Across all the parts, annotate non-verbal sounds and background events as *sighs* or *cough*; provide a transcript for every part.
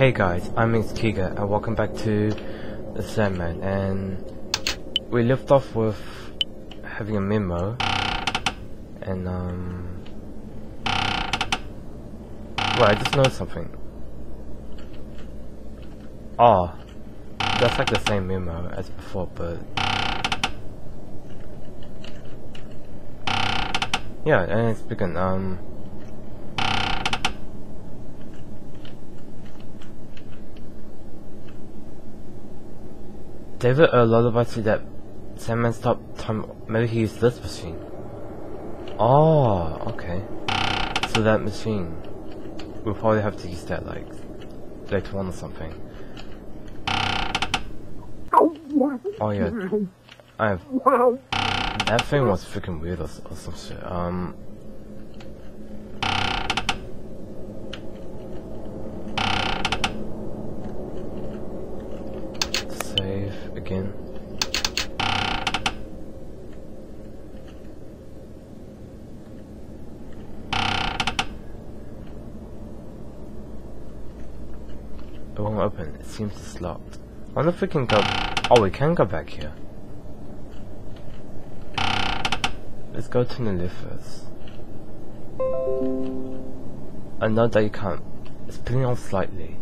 Hey guys, I'm xKeega and welcome back to The Sandman and we left off with having a memo and um well I just noticed something. Oh that's like the same memo as before but Yeah and it's begun um David a lullaby to that Sandman stopped time maybe he used this machine. Oh, okay. So that machine we'll probably have to use that like later on or something. Oh yeah. I have that thing was freaking weird or, or some shit. Um again. It won't open. It seems it's locked. I wonder if we can go... Oh, we can go back here. Let's go to lift first. I know that you can't. It's pulling off slightly.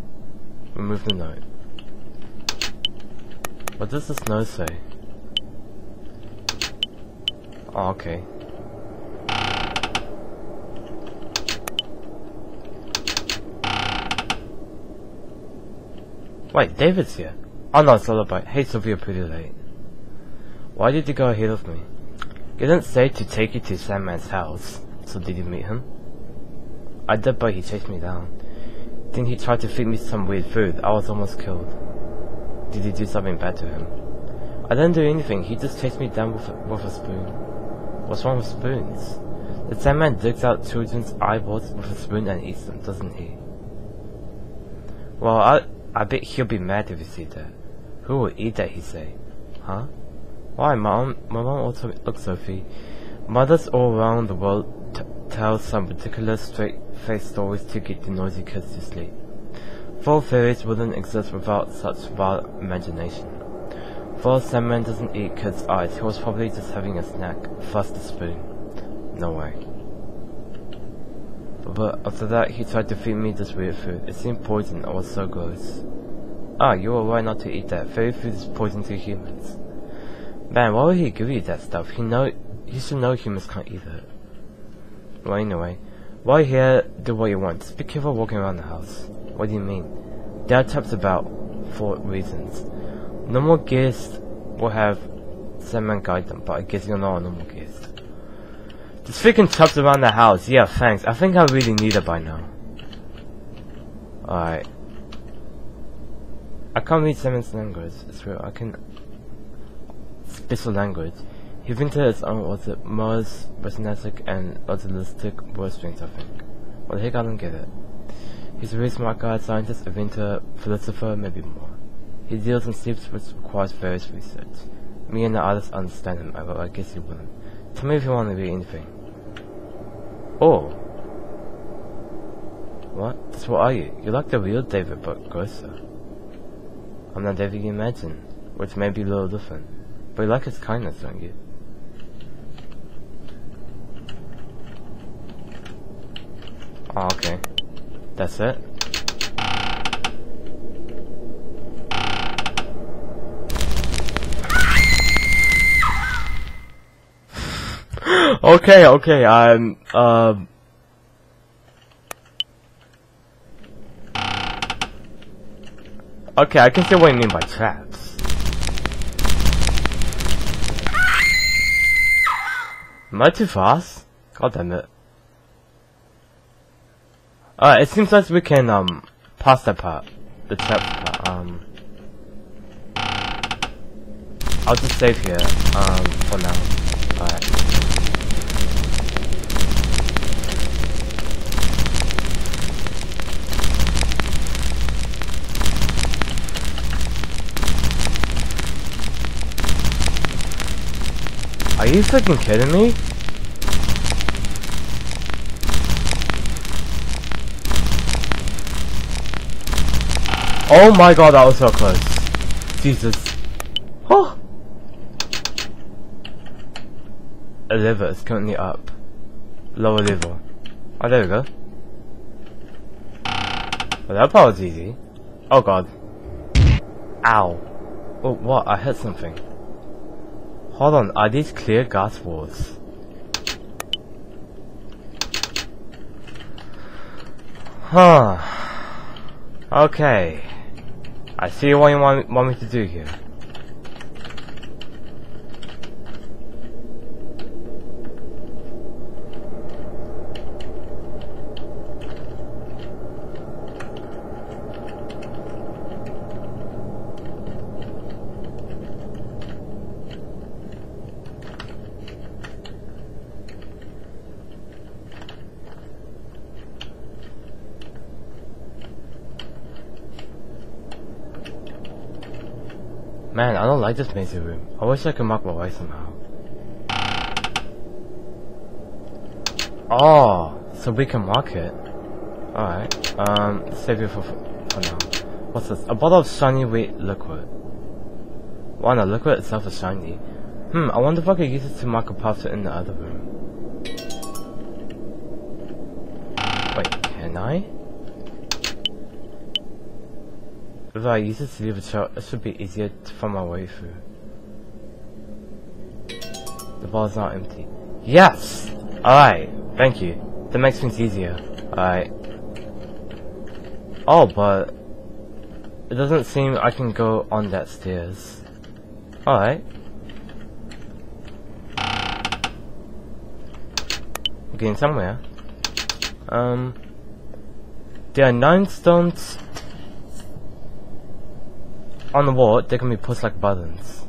Remove the note. What does this note say? Oh, okay. Wait, David's here. Oh no, it's Lullaby. Hey Sophia, pretty late. Why did you go ahead of me? You didn't say to take you to Sandman's house, so did you meet him? I did, but he chased me down. Then he tried to feed me some weird food. I was almost killed. Did he do something bad to him? I didn't do anything. He just chased me down with a, with a spoon. What's wrong with spoons? The Sandman digs out children's eyeballs with a spoon and eats them, doesn't he? Well, I I bet he'll be mad if he see that. Who will eat that, he say? Huh? Why, mom? My mom also looks Sophie. Mothers all around the world tell some ridiculous straight-faced stories to get the noisy kids to sleep. Four fairies wouldn't exist without such wild imagination. For Sandman doesn't eat kids' eyes, he was probably just having a snack, first a spoon. No way. But after that, he tried to feed me this weird food. It seemed poison, I was so gross. Ah, you were right not to eat that. Fairy food is poison to humans. Man, why would he give you that stuff? He know he should know humans can't eat it. Well anyway, while here, do what you want. Just be careful walking around the house. What do you mean? Are taps about for reasons. Normal guests will have Sandman guide them, but I guess you're not a normal guest. Just freaking chops around the house. Yeah, thanks. I think I really need it by now. Alright. I can't read Simon's language. It's real. I can... Special language. He invented his own was it Mars, Resinatic, and Odalistic word strings, I think. What the heck, I don't get it. He's a really smart guy, scientist, inventor, philosopher, maybe more. He deals in sleeps which requires various research. Me and the others understand him, but I guess you wouldn't. Tell me if you want to read anything. Oh. What? That's what are you? You're like the real David, but grosser. I'm not David you imagine, which may be a little different. But you like his kindness, don't you? Oh, okay. That's it? okay, okay, I'm, um... Okay, I can see what you mean by traps. Am I too fast? God damn it. Uh, it seems like we can, um, pass that part. The trap part, um... I'll just save here, um, for now. Alright. Are you freaking kidding me? Oh my god, that was so close. Jesus. Oh! A lever is currently up. Lower level. Oh, there we go. Well, that part was easy. Oh god. Ow. Oh, what? I hit something. Hold on, are these clear gas walls? Huh. Okay. I see what you want, want me to do here. Man, I just made this room. I wish I could mark my way somehow. Oh, so we can mark it. Alright, um, save it for, for now. What's this? A bottle of shiny wheat liquid. Wow, the liquid itself is shiny. Hmm, I wonder if I could use it to mark a path in the other room. Wait, can I? If I use it to leave a trail, it should be easier to find my way through. The bar's not empty. Yes! Alright, thank you. That makes things easier. Alright. Oh, but... It doesn't seem I can go on that stairs. Alright. Getting somewhere. Um... There are nine stones on the wall, they can be pushed like buttons.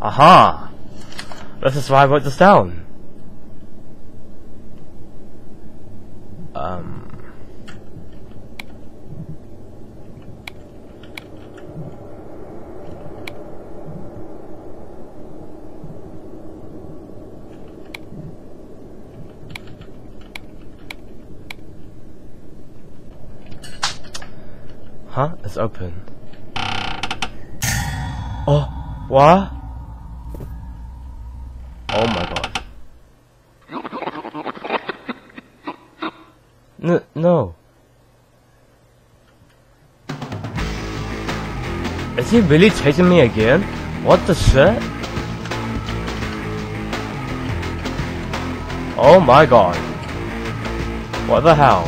Aha! This is why I wrote this down. Um... Huh? It's open. Oh, what? Oh my god. N no. Is he really chasing me again? What the shit? Oh my god. What the hell?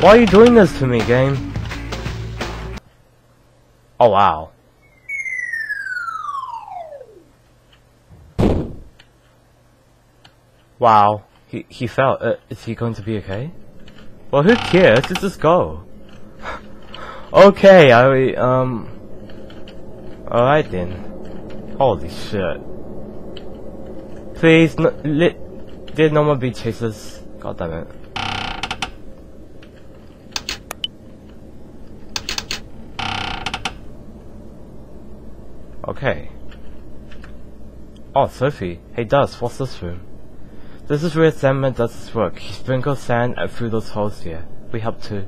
Why are you doing this to me, game? Oh, wow. Wow. He, he fell. Uh, is he going to be okay? Well, who cares? Let's just go. *sighs* okay, I, um... Alright then. Holy shit. Please, no, let, there no more be chasers. God damn it. Okay. Oh, Sophie. Hey, Dust, what's this room? This is where Sandman does his work. He sprinkles sand through those holes here. We help too.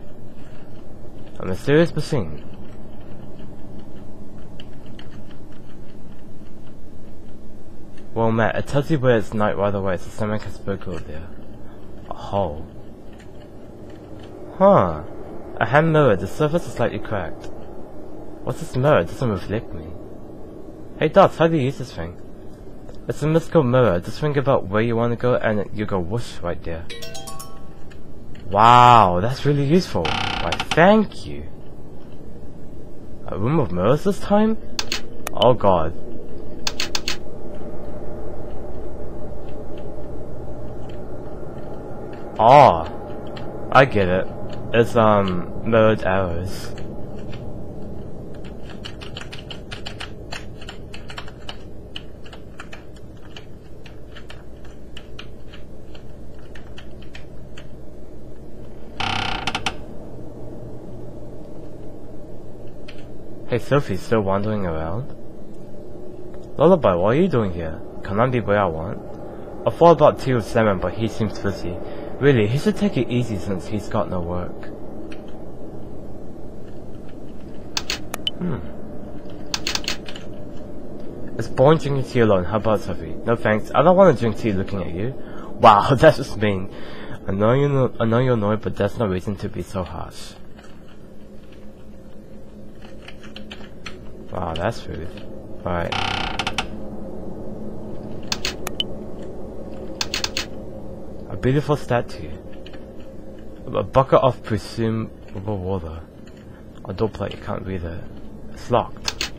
A mysterious machine. Well, Matt, it tells you where it's night right away, so Sandman can sprinkle there. A hole. Huh. A hand mirror. The surface is slightly cracked. What's this mirror? It doesn't reflect me. Hey Dust, how do you use this thing? It's a mystical mirror. Just think about where you want to go and you go whoosh right there. Wow, that's really useful. Why, thank you. A room of mirrors this time? Oh god. Oh, I get it. It's, um, mirrored arrows. Hey Sophie, still wandering around? Lullaby, what are you doing here? Can I be where I want? I thought about tea with Simon, but he seems busy. Really, he should take it easy since he's got no work. Hmm. It's boring drinking tea alone. How about Sophie? No thanks. I don't want to drink tea looking at you. Wow, *laughs* that's just mean. I know, you know, I know you're annoyed, but that's no reason to be so harsh. Wow, that's rude. Alright. A beautiful statue. A bucket of presumable water. A door plate, you can't read it. It's locked.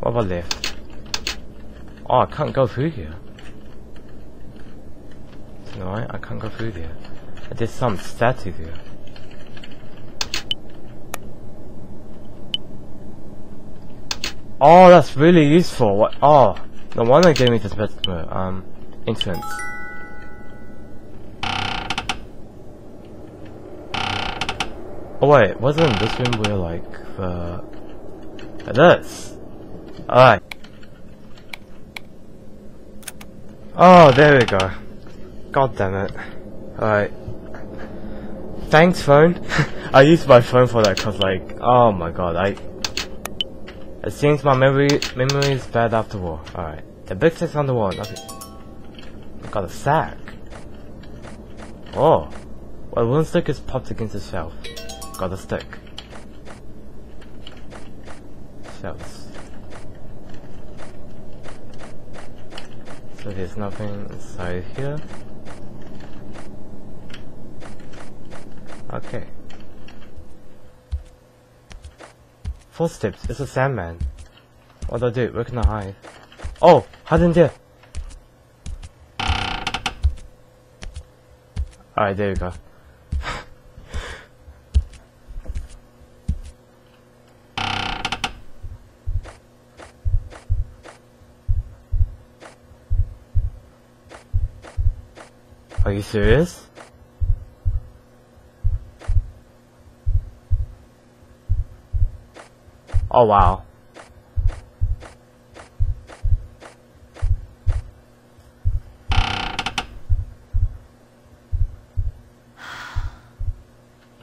What about left? Oh, I can't go through here. No, I, I can't go through there. There's some statue there. Oh, that's really useful. What? Oh, no wonder they gave me this better um entrance. Oh wait, wasn't this room where like the this? Alright. Oh, there we go. God damn it. Alright. Thanks phone. *laughs* I used my phone for that cause like, oh my god, I it seems my memory memory is bad after all. Alright. The big stick's on the wall, nothing. I got a sack. Oh. Well, one stick is popped against the shelf. Got a stick. Shelves. So there's nothing inside here. Okay. Footsteps. It's a Sandman. What do I do? Where can I hide? Oh! Hide in there! Alright, there you go. *sighs* Are you serious? Oh wow.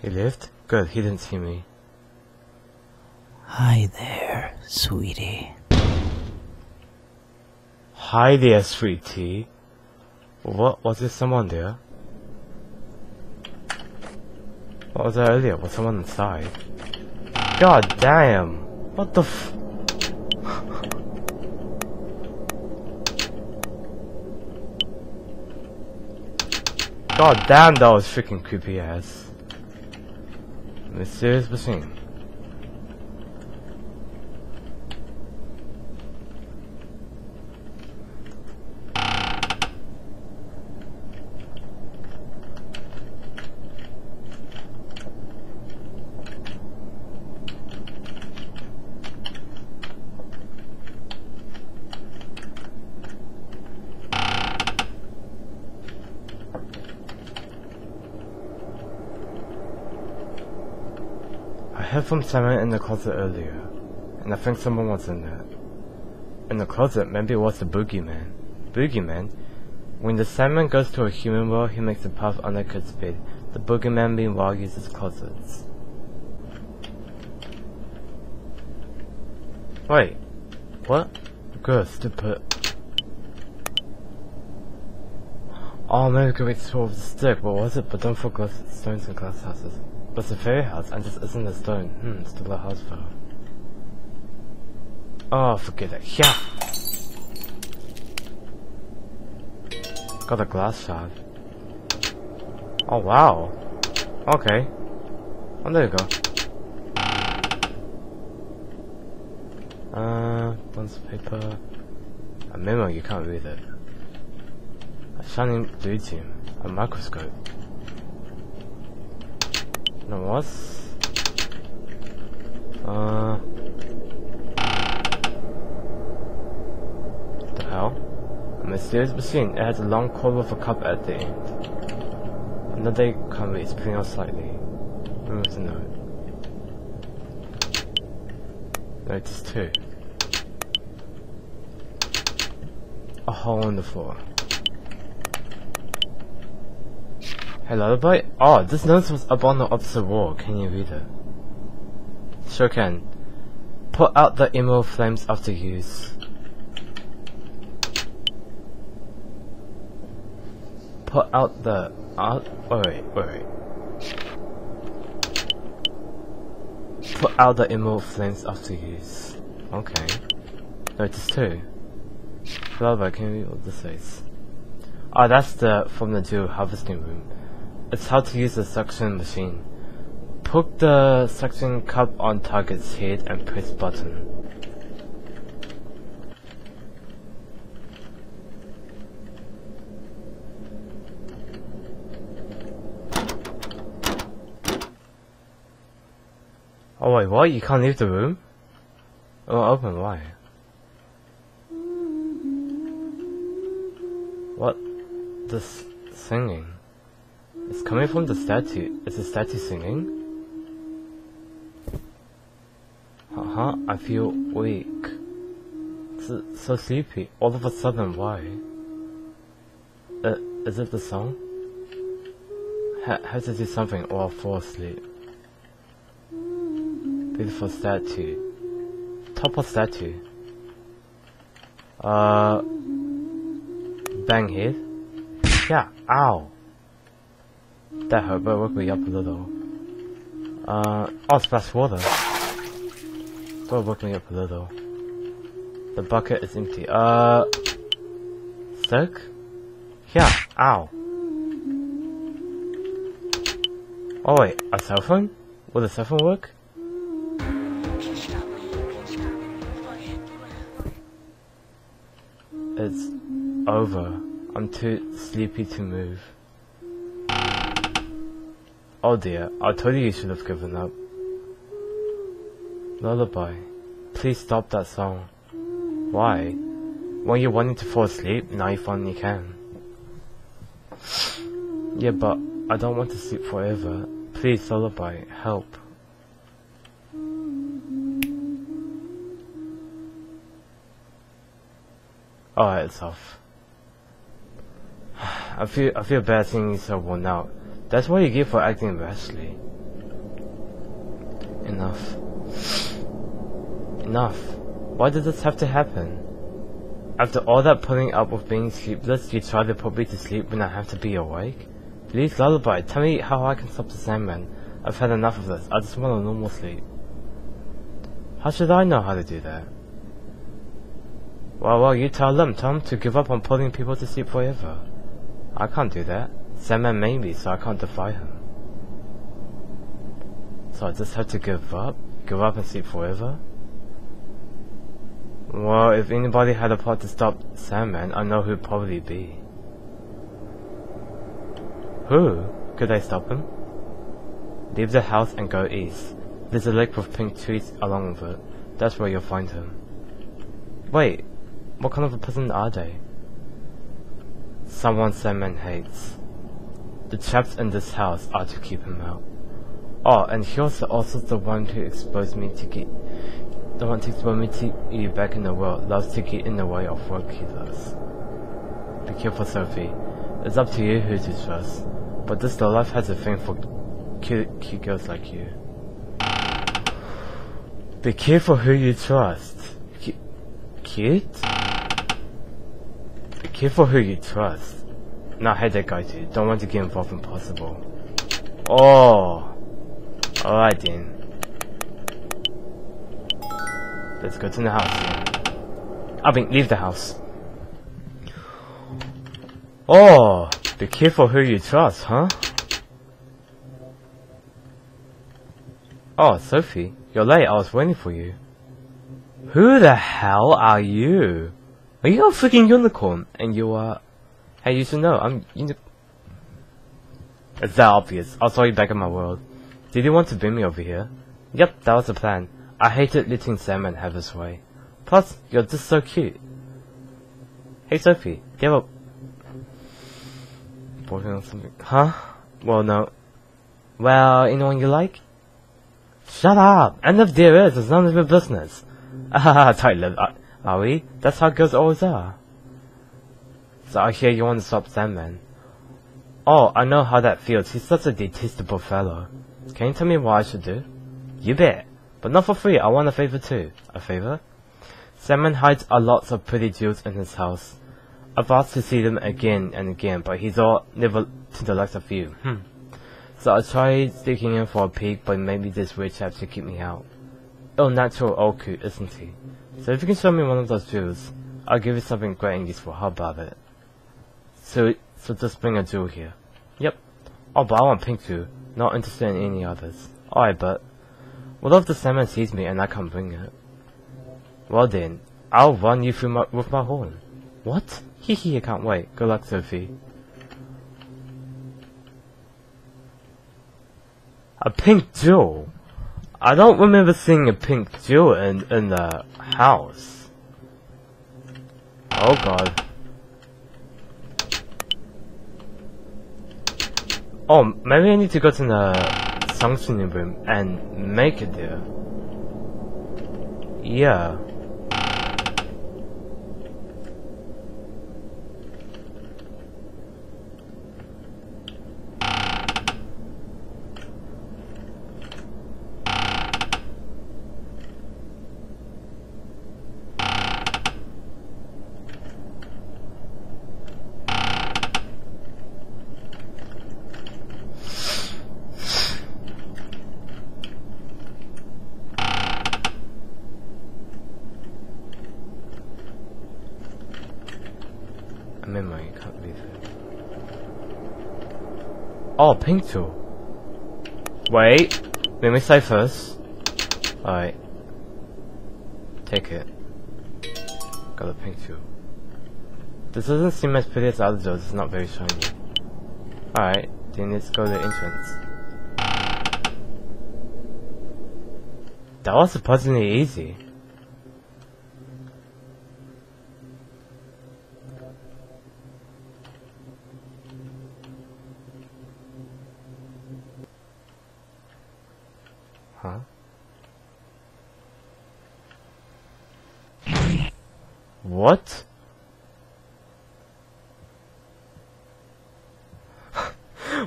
He lived? Good, he didn't see me. Hi there, sweetie. Hi there, sweetie. What? Was there someone there? What was that earlier? Was someone inside? God damn! What the f- God damn, that was freaking creepy ass. Mysterious machine. I heard from someone in the closet earlier, and I think someone was in there. In the closet, maybe it was the boogeyman. Boogeyman? When the Sandman goes to a human world, he makes a path under Kurt's bed. The boogeyman meanwhile uses closets. Wait, what? Gross, to put. Oh, maybe we could be the stick. What was it? But don't forget stones and glass houses. But it's a fairy house, and this isn't a stone. Hmm, still a house. Oh, forget it. Yeah. Got a glass shard. Oh wow. Okay. Oh, there you go. Uh, bonds paper. A memo, you can't read it. A shining blue gem. A microscope. What? Uh. What the hell? A mysterious machine. It has a long cord with a cup at the end. Another cover is pulling out slightly. Remove the note. Two. A hole in the floor. Hey boy. Oh, this notice was up on the opposite wall. Can you read it? Sure can. Put out the emerald flames after use. Put out the... Uh, wait, wait. Put out the emerald flames after use. Okay. Notice two. Flower, can you read what this says? Ah, that's the from the jewel harvesting room. It's how to use the suction machine. Put the suction cup on target's head and press button. Oh wait, what? You can't leave the room? Oh, open, why? What? This singing? It's coming from the statue. Is the statue singing? Uh-huh, I feel weak. So, so sleepy. All of a sudden, why? Uh, is it the song? Ha have to do something or I'll fall asleep. Beautiful statue. Top of statue. Uh... Bang head? Yeah, ow! That hurt, but woke me up a little. Uh, oh, splash water. But woke me up a little. The bucket is empty. Uh, soak? Yeah, ow. Oh wait, a cell phone? Will the cell phone work? It's over. I'm too sleepy to move. Oh dear, I told you you should have given up. Lullaby. Please stop that song. Why? When you wanted to fall asleep, now you finally can. Yeah, but I don't want to sleep forever. Please, lullaby, help. Alright, it's off. *sighs* I feel I feel bad seeing you so worn out. That's what you get for acting rashly. Enough. Enough. Why does this have to happen? After all that putting up with being sleepless, you try to put me to sleep when I have to be awake? Please, Lullaby, tell me how I can stop the Sandman. I've had enough of this. I just want a normal sleep. How should I know how to do that? Well, well, you tell them, Tom, to give up on putting people to sleep forever. I can't do that. Sandman made me, so I can't defy him. So I just have to give up? Give up and sleep forever? Well, if anybody had a plot to stop Sandman, I know who'd probably be. Who? Could I stop him? Leave the house and go east. There's a lake with pink trees along with it. That's where you'll find him. Wait, what kind of a person are they? Someone Sandman hates. The traps in this house are to keep him out. Oh, and he was also the one who exposed me to get the one to expose me to you back in the world, loves to get in the way of what he does. Be careful, Sophie. It's up to you who to trust. But this the life has a thing for cute, cute girls like you. Be careful who you trust. Cu cute? Be careful who you trust. Now head that guy too. Don't want to get involved in possible. Oh. Alright then. Let's go to the house. I mean, leave the house. Oh, be careful who you trust, huh? Oh, Sophie, you're late. I was waiting for you. Who the hell are you? Are you a freaking unicorn? And you are... Hey, you should know, I'm... Uni it's that obvious. I'll saw you back in my world. Did you want to bring me over here? Yep, that was the plan. I hated letting Sandman have his way. Plus, you're just so cute. Hey Sophie, give up. Boyfriend or something? Huh? Well, no. Well, anyone you like? Shut up! And if there is, it's none of your business. Ah, *laughs* tight lip. Uh, are we? That's how girls always are. So I hear you want to stop Sandman. Oh, I know how that feels. He's such a detestable fellow. Can you tell me what I should do? You bet. But not for free, I want a favor too. A favor? Sandman hides a lot of pretty jewels in his house. I've asked to see them again and again, but he's all never to the likes of you. Hmm. So I tried sneaking in for a peek, but maybe this rich chap should keep me out. Oh, natural Oku, isn't he? So if you can show me one of those jewels, I'll give you something great and useful. How about it? So, so just bring a jewel here. Yep. Oh, but I want pink jewel. Not interested in any others. Alright, but what if the salmon sees me and I can't bring it? Well then, I'll run you through my, with my horn. What? Hee, I can't wait. Good luck, Sophie. A pink jewel? I don't remember seeing a pink jewel in, in the house. Oh god. Oh, maybe I need to go to the functioning room and make it there. Yeah. A memory, can't believe it. Oh, pink tool. Wait, let me say first. Alright. Take it. Got a pink tool. This doesn't seem as pretty as other doors, it's not very shiny. Alright, then let's go to the entrance. That was surprisingly easy. Huh? What?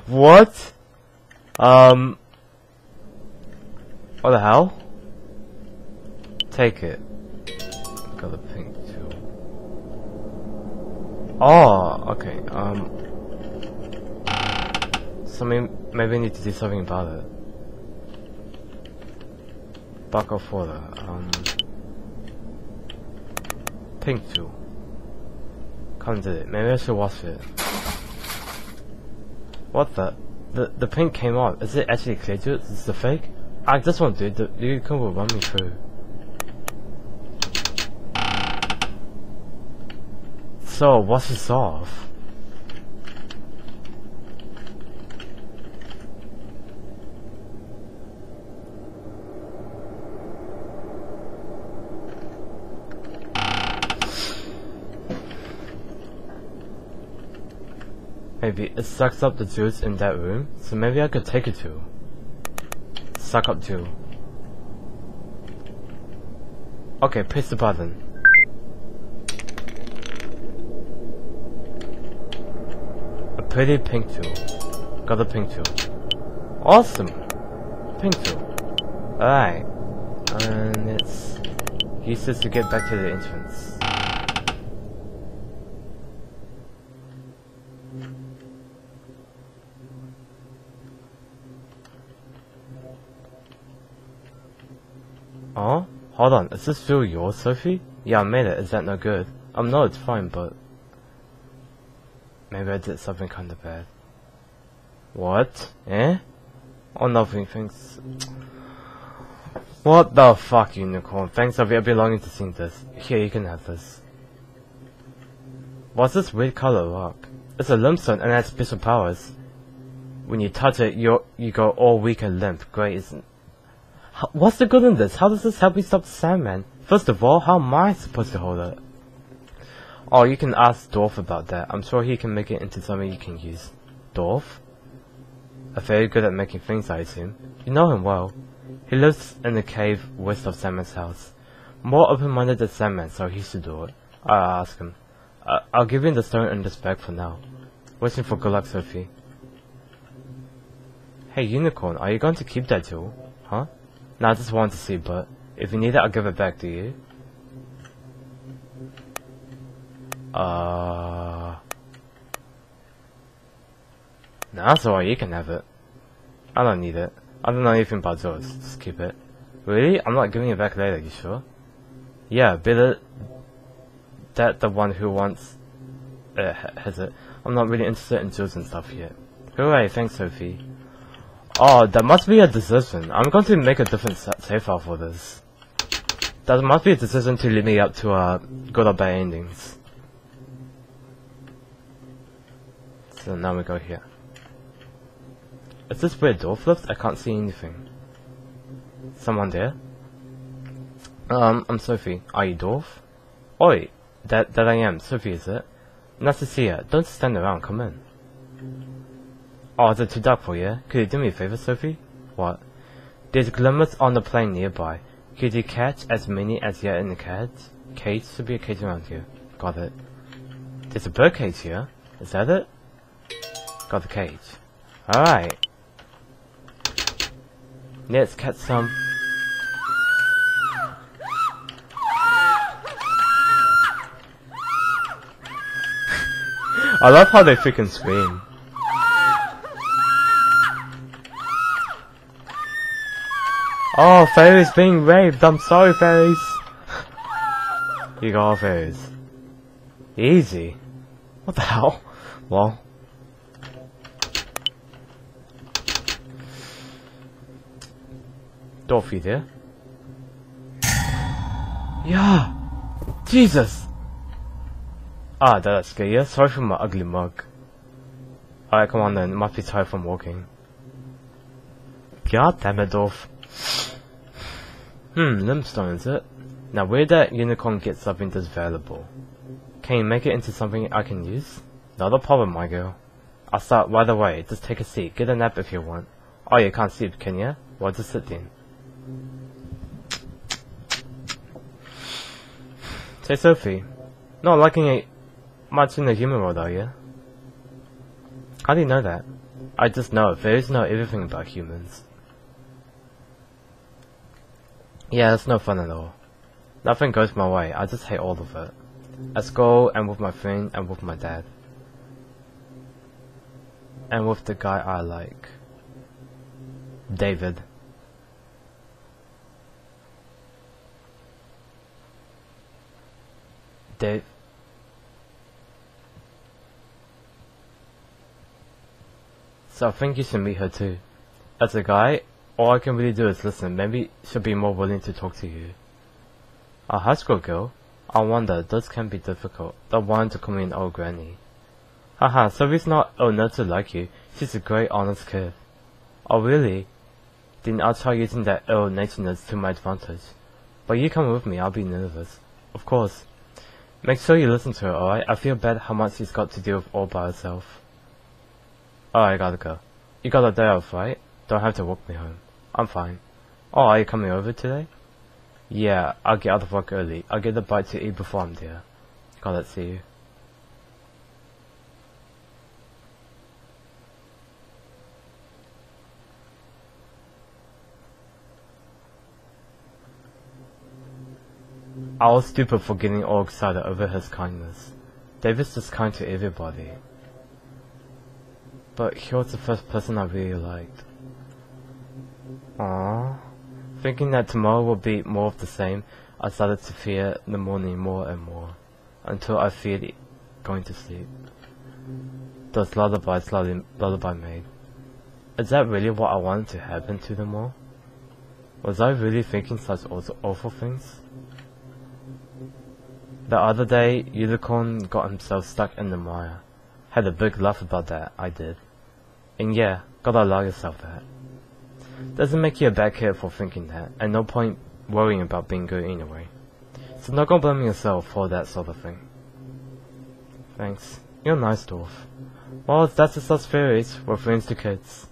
what? Um. What the hell? Take it. Got the pink too. Oh, okay. Um. So maybe, maybe I need to do something about it. Back off water. Um. Pink too. Can't do it. Maybe I should wash it. What the? The the pink came off. Is it actually clear to it? Is it fake? I just won't do it. The unicorn will run me through. So what's this off. Maybe it sucks up the juice in that room, so maybe I could take it too. Suck up too. Okay, press the button. A pretty pink tool. Got a pink tool. Awesome! Pink tool. Alright. And it's useless to get back to the entrance. Oh? Hold on, is this still yours, Sophie? Yeah, I made it, is that no good? Um, no, it's fine, but... Maybe I did something kinda bad. What? Eh? Oh, nothing, thanks. What the fuck, unicorn? Thanks, Sophie, I've been longing to see this. Here, you can have this. What's this weird color rock? It's a limestone and has special powers. When you touch it, you you go all weak and limp. Great, isn't What's the good in this? How does this help me stop Sandman? First of all, how am I supposed to hold it? Oh, you can ask Dwarf about that. I'm sure he can make it into something you can use. Dwarf? A very good at making things, I assume. You know him well. He lives in the cave west of Sandman's house. More open-minded than Sandman, so he should do it. I'll ask him. Uh, I'll give him the stone and this spec for now. Wishing for good luck, Sophie. Hey, Unicorn, are you going to keep that jewel? Huh? Nah, I just wanted to see, but if you need it, I'll give it back to you. Uh... Nah, that's alright, you can have it. I don't need it. I don't know anything about yours, just keep it. Really? I'm not giving it back later, you sure? Yeah, better that the one who wants has it. I'm not really interested in jewels and stuff yet. Hooray, thanks Sophie. Oh, that must be a decision. I'm going to make a different save file for this. That must be a decision to lead me up to uh, good or bad endings. So now we go here. Is this where door flips? I can't see anything. Someone there? Um, I'm Sophie. Are you Dwarf? Oi! That, that I am. Sophie, is it? Nice to see you. Don't stand around. Come in. Oh, is it too dark for you? Could you do me a favor, Sophie? What? There's glimmers on the plane nearby. Could you catch as many as you're in the cage? Cage? Should be a cage around here. Got it. There's a bird cage here. Is that it? Got the cage. Alright. Let's catch some *laughs* I love how they freaking scream. Oh, fairies being raped. I'm sorry, fairies. you go, fairies. Easy. What the hell? Well. Dorothy there? Yeah! Jesus! Ah, that's scare you. Sorry for my ugly mug. Alright, come on then. Must be tired from walking. God damn it, Dolph. Hmm, limestone is it? Now where that unicorn get something that's valuable? Can you make it into something I can use? Not a problem, my girl. I'll start right away. Just take a seat. Get a nap if you want. Oh, you can't sleep, can you? Well, just sit then. *sighs* Say, Sophie. Not liking it much in the human world, are you? How do you know that? I just know. Fairies know everything about humans. Yeah, it's no fun at all. Nothing goes my way. I just hate all of it. At school, and with my friend, and with my dad. And with the guy I like. David. Dave. So I think you should meet her too. As a guy, all I can really do is listen. Maybe she'll be more willing to talk to you. A high school girl? I wonder, this can be difficult. The one to come in old granny. Haha, Sophie's not old enough to like you. She's a great honest kid. Oh really? Then I'll try using that ill naturedness to my advantage. But you come with me, I'll be nervous. Of course. Make sure you listen to her, alright? I feel bad how much she's got to deal with all by herself. I gotta go. You got a day off, right? Don't have to walk me home. I'm fine. Oh, are you coming over today? Yeah, I'll get out of work early. I'll get a bite to eat before I'm there. Gotta see you. I was stupid for getting all excited over his kindness. David's just kind to everybody but he was the first person I really liked. Aww. Thinking that tomorrow will be more of the same, I started to fear the morning more and more, until I feared going to sleep. Those lullabies lullaby made. Is that really what I wanted to happen to them all? Was I really thinking such awful things? The other day, Unicorn got himself stuck in the mire. Had a big laugh about that, I did. And yeah, gotta allow yourself that. Doesn't make you a bad kid for thinking that, and no point worrying about being good anyway. So not gonna blame yourself for that sort of thing. Thanks. You're nice, Dwarf. Well, that's just us fairies. We're friends to kids.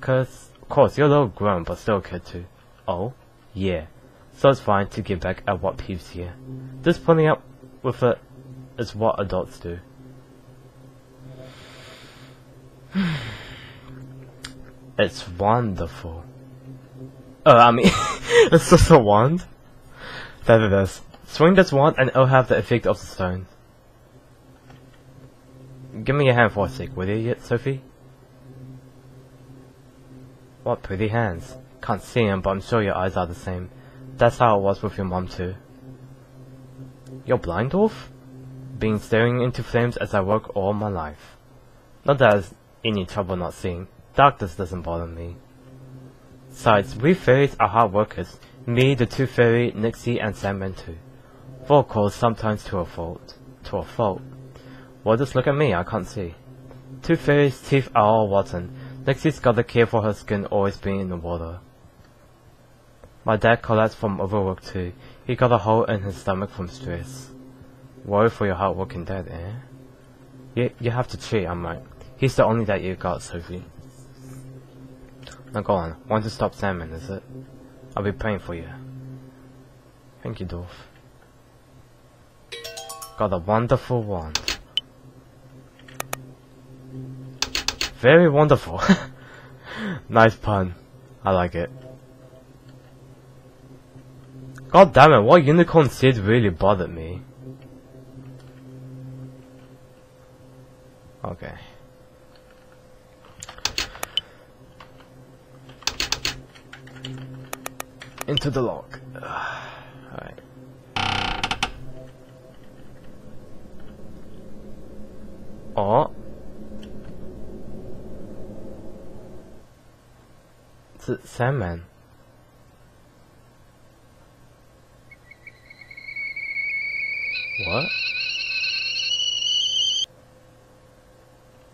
Cause, of course, you're a little grown, but still a kid too. Oh? Yeah. So it's fine to get back at what peeps here. Just putting up with it is what adults do. *sighs* *sighs* it's wonderful. Uh, I mean, *laughs* it's just a wand. That it is. Swing this wand and it'll have the effect of the stone. Give me your hand for a sec, will you yet, Sophie? What pretty hands. Can't see them, but I'm sure your eyes are the same. That's how it was with your mom too. You're blind, Wolf? Been staring into flames as I work all my life. Not that I've any trouble not seeing. Darkness doesn't bother me. Besides, we fairies are hard workers. Me, the Tooth Fairy, Nixie, and Sandman too. Course, sometimes to a fault. To a fault. Well, just look at me, I can't see. Tooth Fairy's teeth are all rotten. Nixie's got the care for her skin always being in the water. My dad collapsed from overwork too. He got a hole in his stomach from stress. Worry for your hardworking dad, eh? You, you have to cheat, I'm right. He's the only dad you got, Sophie. Now go on. Want to stop Sandman, is it? I'll be praying for you. Thank you, Dwarf. Got a wonderful wand. Very wonderful. *laughs* nice pun. I like it. God damn it, what unicorn seed really bothered me? Okay. Into the lock. *sighs* Alright. Oh. It's Sandman. What?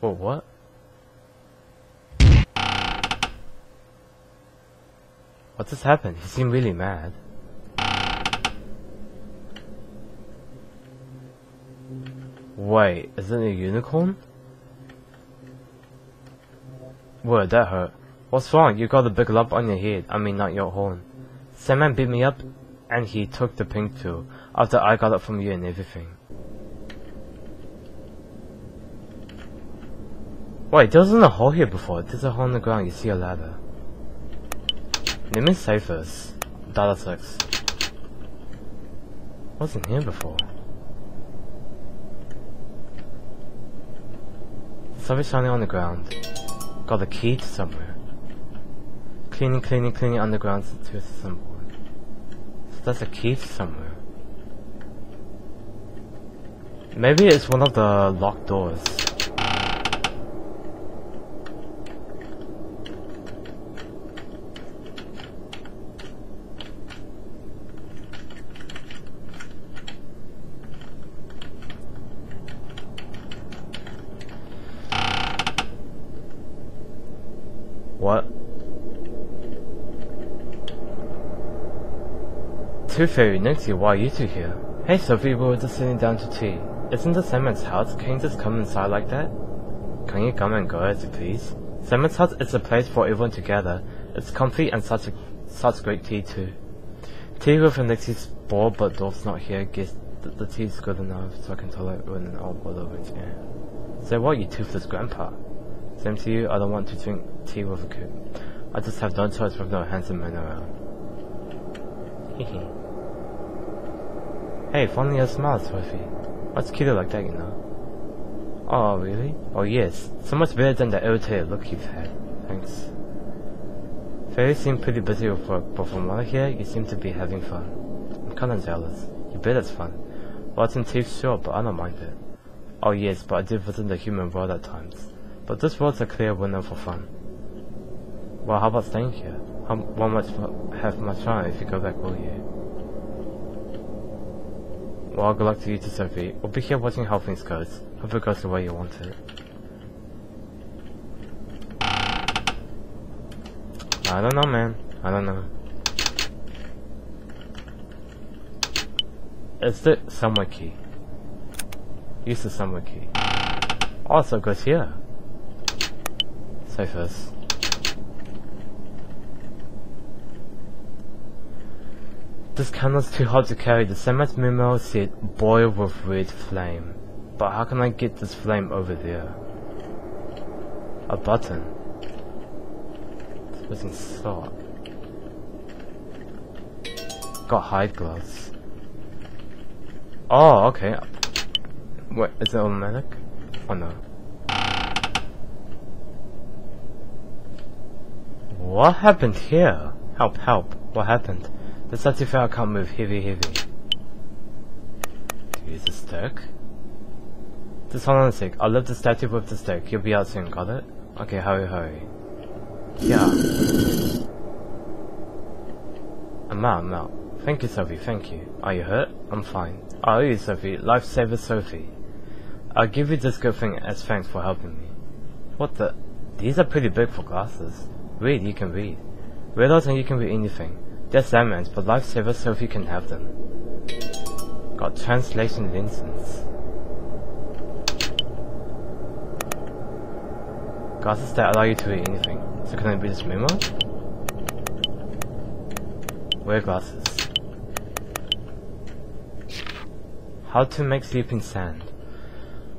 Whoa, what? What just happened? He seemed really mad. Wait, isn't it a unicorn? Whoa, that hurt. What's wrong? You got a big lump on your head. I mean, not your horn. Sandman beat me up, and he took the pink pill, after I got it from you and everything. Wait, there wasn't a hole here before. There's a hole in the ground. You see a ladder. Name is Cyphers. Dollar six. Wasn't here before. Something shining on the ground. Got a key to somewhere. Cleaning, cleaning, cleaning underground to some. So that's a key to somewhere. Maybe it's one of the locked doors. What? Tooth Fairy, Nixie, why are you two here? Hey Sophie, we were just sitting down to tea. Isn't this Sandman's house? Can you just come inside like that? Can you come and go as you please? Sandman's house is a place for everyone to gather. It's comfy and such a such great tea too. Tea with Nixie's bored but Dolph's not here. Guess the, the tea's good enough so I can tolerate running all boiled over its air. Say what, you toothless grandpa? Same to you, I don't want to drink tea with a cook. I just have no choice with no handsome men around. *laughs* Hey, finally a smile, Sophie. What's cuter like that, you know? Oh, really? Oh, yes. So much better than the irritated look you've had. Thanks. Fairy seem pretty busy with work, but from what I hear, you seem to be having fun. I'm kinda jealous. You bet it's fun. Watching teeth, sure, but I don't mind it. Oh yes, but I did visit the human world at times. But this world's a clear window for fun. Well, how about staying here? How, won't much have much fun if you go back, will you? Well, good luck to you too, Sophie. We'll be here watching how things goes. Hope it goes the way you want it. I don't know, man. I don't know. It's the somewhere key. Use the somewhere key. Also goes here. Say. This candle's too hot to carry. The Semat memo said boil with red flame. But how can I get this flame over there? A button. It's missing slot. got hide gloves. Oh, okay. Wait, is it automatic? Oh no. What happened here? Help, help. What happened? The certificate can't move heavy, heavy. Use a stick? Just hold on a sec. I'll lift the statue with the stick. You'll be out soon, got it? Okay, hurry, hurry. Yeah. I'm out, I'm out. Thank you, Sophie, thank you. Are you hurt? I'm fine. Owe you, Sophie. Lifesaver Sophie. I'll give you this good thing as thanks for helping me. What the? These are pretty big for glasses. Read, you can read. Read out and you can read anything. They're Sandmans, but lifesavers so if you can have them. Got translation lenses. Glasses that allow you to read anything. So can I read this memo? Wear glasses. How to make sleeping sand.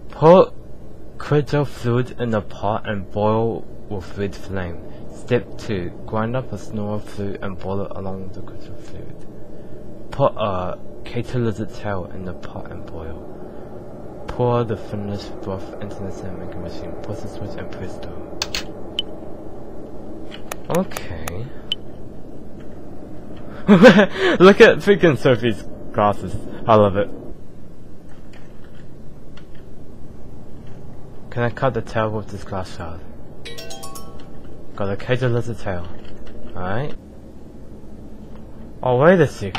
Pour crystal fluid in a pot and boil with red flame. Step 2. Grind up a snore fluid and boil it along with the crystal fluid. Put a Kato lizard tail in the pot and boil. Pour the finished broth into the making machine. Press the switch and presto. Okay. *laughs* Look at freaking Sophie's glasses. I love it. Can I cut the tail with this glass shard? Got a cage lizard tail. Alright. Oh, wait a second.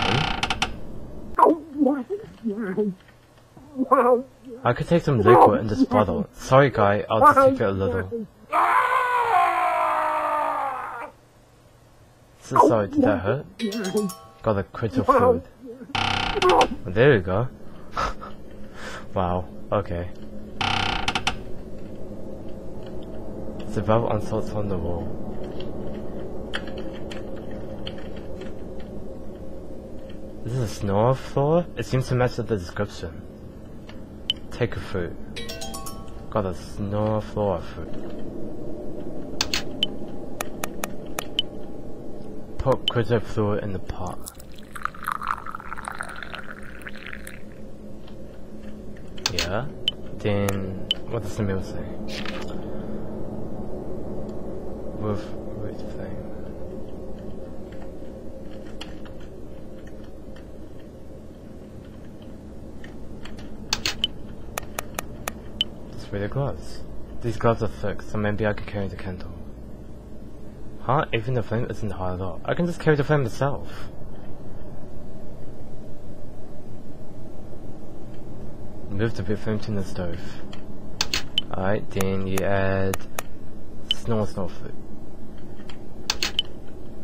I could take some liquid in this bottle. Sorry, guy, I'll just take it a little. So sorry, did that hurt? Got a crystal. Oh, there we go. *laughs* wow, okay. Survive on salts on the wall. This is a snow floor? It seems to match with the description. Take a fruit. Got a snow floor fruit. Put crystal fluid in the pot. Yeah? Then, what does the meal say? With red flame. Just wear the gloves. These gloves are thick, so maybe I could carry the candle. Huh? Even the flame isn't hard at all. I can just carry the flame myself. Move the big flame to the stove. Alright, then you add snow snow food.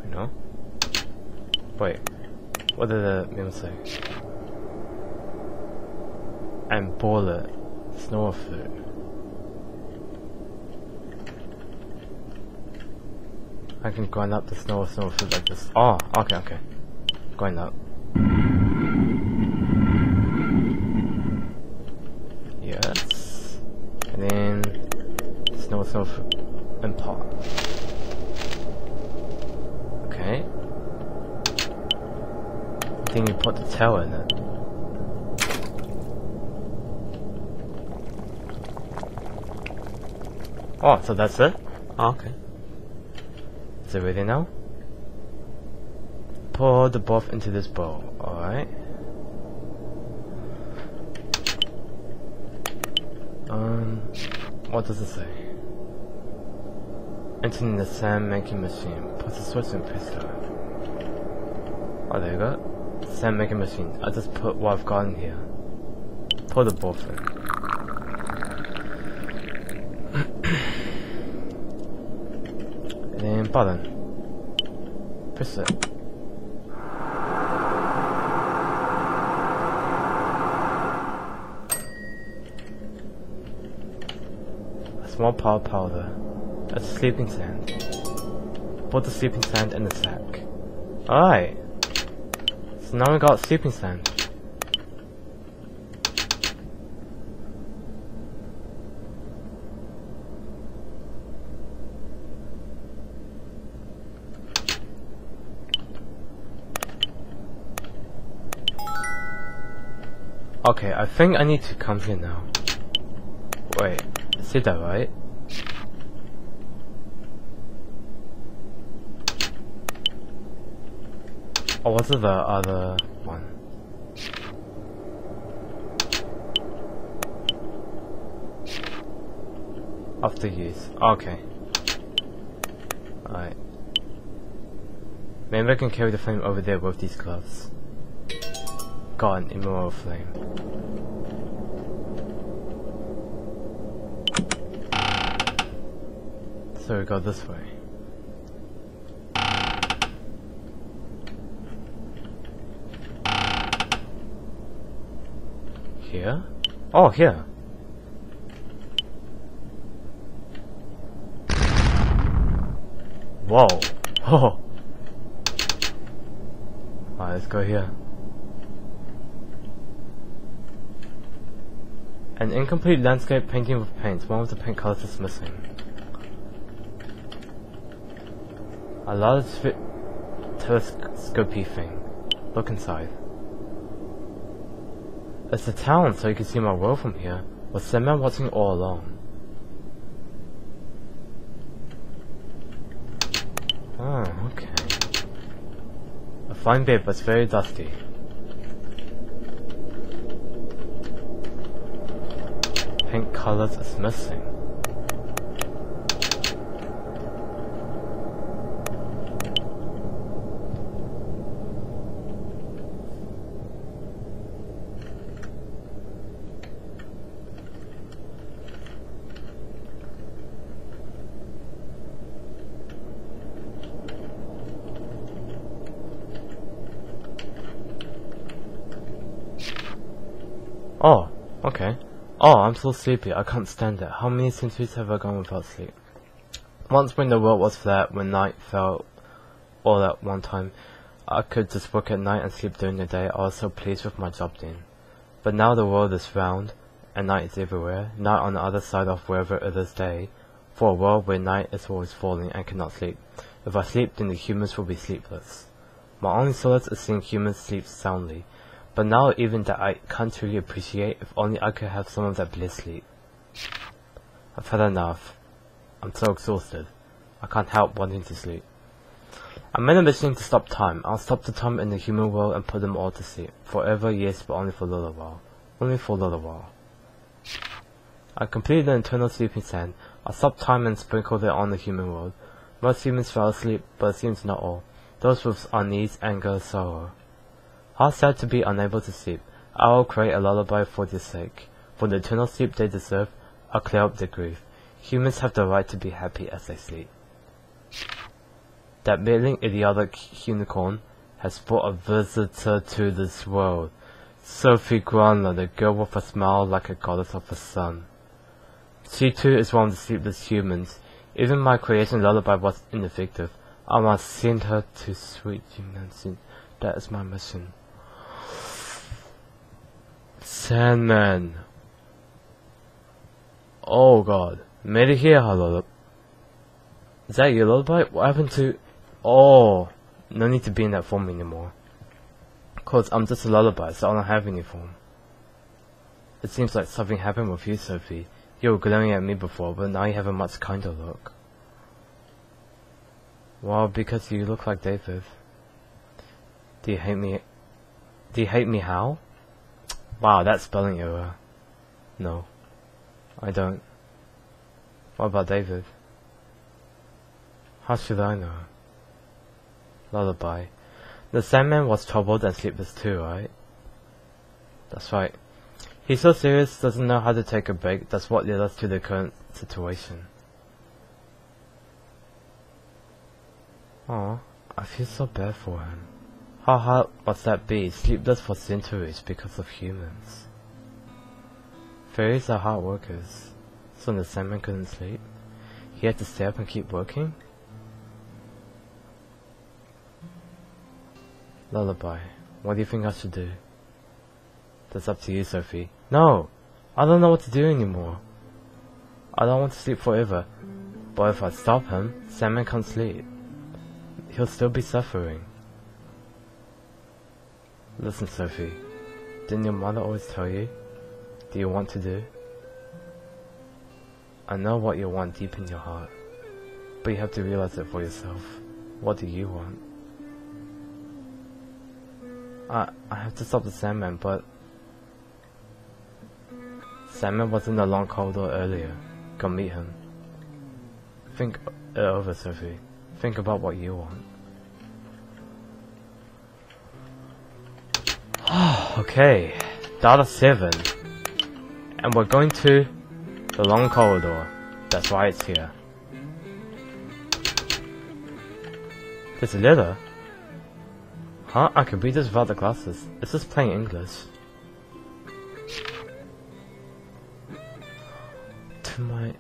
You know? Wait. What did the meme say? And boil it. Snow food. I can grind up the snow snow food like this. Oh, okay, okay. Grind up. Yes. And then snow snow food and pot. Okay. Then you put the tail in it. Oh, so that's it? Oh, okay. Is it ready now? Pour the broth into this bowl, alright? Um, what does it say? Entering the sand making machine. Put the switch in pistol. Oh, there you go. Sand making machine. I just put what I've got in here. Pour the in. and *coughs* then button. Press it. A small power powder. A sleeping sand. Put the sleeping sand in the sack. Alright. So now we got sleeping sand. Okay, I think I need to come here now. Wait, see that right? Oh, Was it the other one? After use. Okay. Alright. Maybe I can carry the flame over there with these gloves. Got an immoral flame. So we go this way. Here? Oh, here. Whoa. *laughs* Oh. Alright, let's go here. An incomplete landscape painting with paint. One of the paint colors is missing. A large telescopy thing. Look inside. It's a town, so you can see my world from here. Was Sandman watching all along? Oh, okay. A fine bit, but it's very dusty. Pink colors is missing. Oh, okay. Oh, I'm so sleepy, I can't stand it. How many centuries have I gone without sleep? Once when the world was flat, when night fell all at one time, I could just work at night and sleep during the day. I was so pleased with my job then. But now the world is round, and night is everywhere, night on the other side of wherever it is day, for a world where night is always falling and cannot sleep. If I sleep, then the humans will be sleepless. My only solace is seeing humans sleep soundly, but now even that I can't really appreciate, if only I could have some of that bliss sleep. I've had enough. I'm so exhausted. I can't help wanting to sleep. I'm in a mission to stop time. I'll stop the time in the human world and put them all to sleep. Forever, yes, but only for a little while. Only for a little while. I completed the eternal sleeping sand. I stopped time and sprinkled it on the human world. Most humans fell asleep, but it seems not all. Those with unease, anger, sorrow. How sad to be unable to sleep. I will create a lullaby for their sake. For the eternal sleep they deserve, I'll clear up their grief. Humans have the right to be happy as they sleep. That meddling idiotic unicorn has brought a visitor to this world. Sophie Granler, the girl with a smile like a goddess of the sun. She too is one of the sleepless humans. Even my creation lullaby was ineffective. I must send her to sweet humanity. That is my mission. Sandman. Oh god. Made it here, hello. Is that your lullaby? What happened to... Oh. No need to be in that form anymore. Cause I'm just a lullaby, so I don't have any form. It seems like something happened with you, Sophie. You were glaring at me before, but now you have a much kinder look. Well, because you look like David. Do you hate me? Do you hate me how? Wow, that's spelling error. No. I don't. What about David? How should I know? Lullaby. The Sandman was troubled and sleepless too, right? That's right. He's so serious, doesn't know how to take a break. That's what led us to the current situation. Oh, I feel so bad for him. How hard must that be, sleepless for centuries because of humans? Fairies are hard workers, so the Sandman couldn't sleep. He had to stay up and keep working? Lullaby, what do you think I should do? That's up to you, Sophie. No! I don't know what to do anymore. I don't want to sleep forever. But if I stop him, Sandman can't sleep. He'll still be suffering. Listen, Sophie. Didn't your mother always tell you? Do you want to do? I know what you want deep in your heart, but you have to realize it for yourself. What do you want? I I have to stop the Sandman, but Sandman was in the long corridor earlier. Go meet him. Think it over, Sophie. Think about what you want. *sighs* okay, data 7. And we're going to the long corridor. That's why it's here. There's a letter. Huh? I can read this without the glasses. It's just plain English. To my...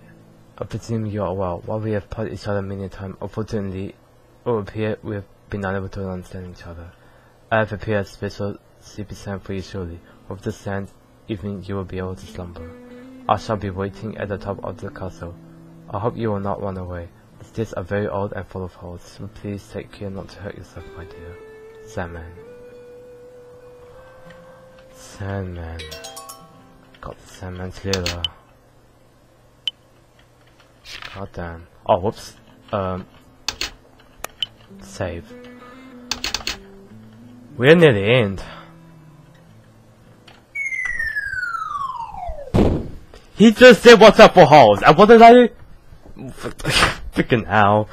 I presume you are well. While we have put each other many times, unfortunately, it would appear we have been unable to understand each other. I have appeared special sleepy sand for you surely. With this sand, evening you will be able to slumber. I shall be waiting at the top of the castle. I hope you will not run away. The stairs are very old and full of holes, so please take care not to hurt yourself, my dear. Sandman. Sandman. Got the Sandman's letter. God damn. Oh, whoops. Um. Save. We're near the end. He just said what's up for holes, and what did I do? *laughs* Freaking hell.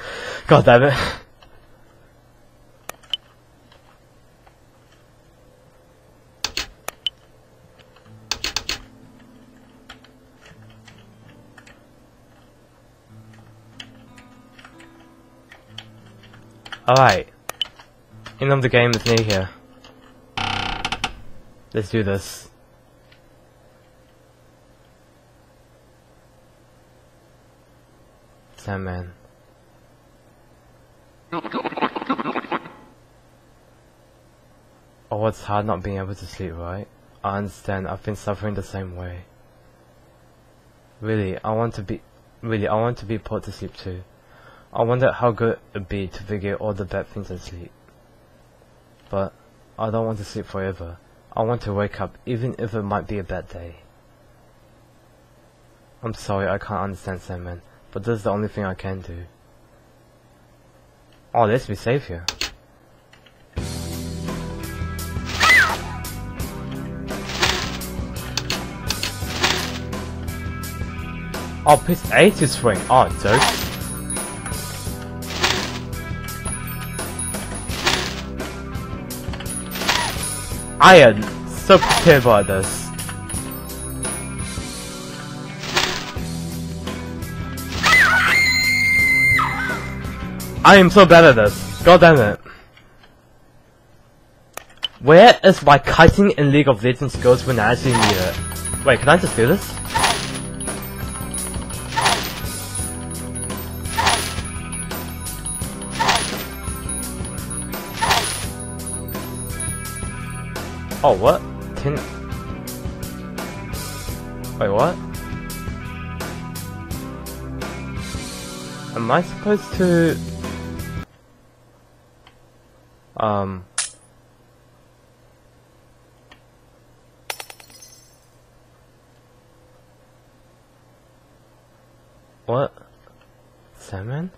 God damn it. Alright. End of the game is near here. Let's do this. Sandman. Oh, it's hard not being able to sleep, right? I understand, I've been suffering the same way. Really, I want to be- really, I want to be put to sleep too. I wonder how good it'd be to forget all the bad things and sleep. But, I don't want to sleep forever. I want to wake up, even if it might be a bad day. I'm sorry, I can't understand Sandman, but this is the only thing I can do. Oh, let's be safe here. Oh, piss 8 is swing. Oh, joke. I am so prepared about this. I am so bad at this. God damn it. Where is my kiting in League of Legends skills when I actually need it? Wait, can I just do this? Oh, what? Can... Wait, what? Am I supposed to... Um... What? Salmon?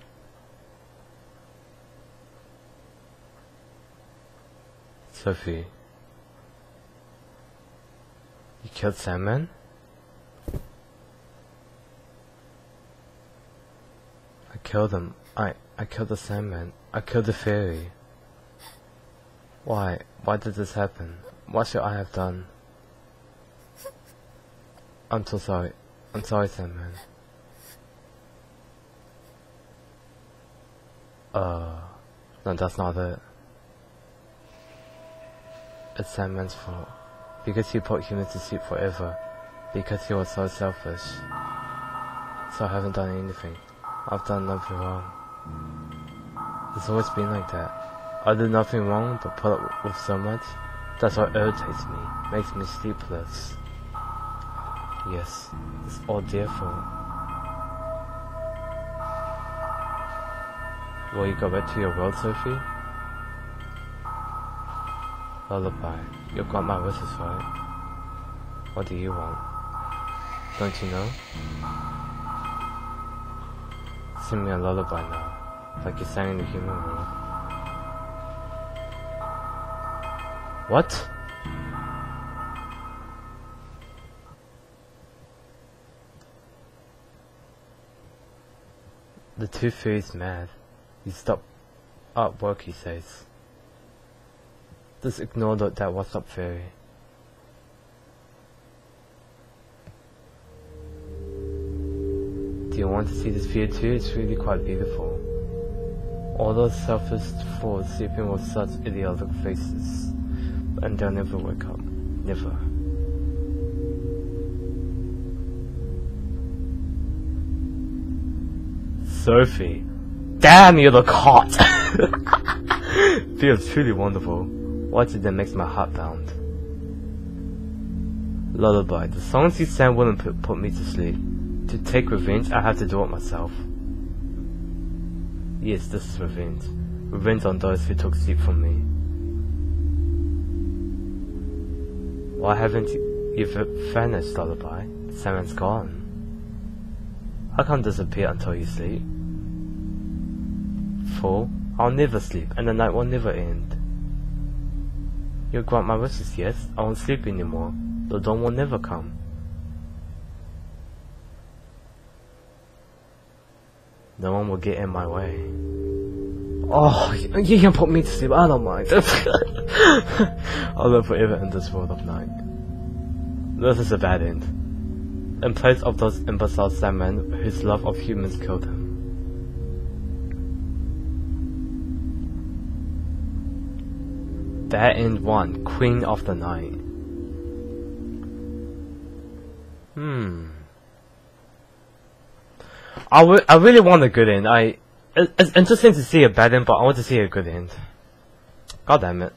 Sophie. You killed Sandman? I killed him. I I killed the Sandman. I killed the fairy. Why? Why did this happen? What should I have done? I'm so sorry. I'm sorry, Sandman. Uh, no, that's not it. It's Sandman's fault. Because he put humans to sleep forever. Because he was so selfish. So I haven't done anything. I've done nothing wrong. It's always been like that. I did nothing wrong but put up with so much. That's what irritates me, makes me sleepless. Yes, it's all their fault. Will you go back to your world, Sophie? Lullaby. You've got my wishes, right? What do you want? Don't you know? Sing me a lullaby now, like you sang in the human world. What? The Tooth Fairy's mad. He stopped. stop artwork, he says. Just ignore that, that what's up fairy. Do you want to see this view too? It's really quite beautiful. All those selfish fools sleeping with such idiotic faces. And they'll never wake up. Never. Sophie. Damn, you look hot! Feels truly wonderful. Watching them makes my heart pound. Lullaby. The songs you sang wouldn't put, put me to sleep. To take revenge, I have to do it myself. Yes, this is revenge. Revenge on those who took sleep from me. Why haven't you, you vanished, Lullaby? Salmon's gone. I can't disappear until you sleep. Fool, I'll never sleep, and the night will never end. You'll grant my wishes, yes? I won't sleep anymore. The dawn will never come. No one will get in my way. Oh, you can put me to sleep, I don't mind. *laughs* I'll live forever in this world of night. This is a bad end. In place of those imbecile Sandmen whose love of humans killed him. Bad end 1, Queen of the Night. Hmm. I, I really want a good end. I it's interesting to see a bad end, but I want to see a good end. God damn it.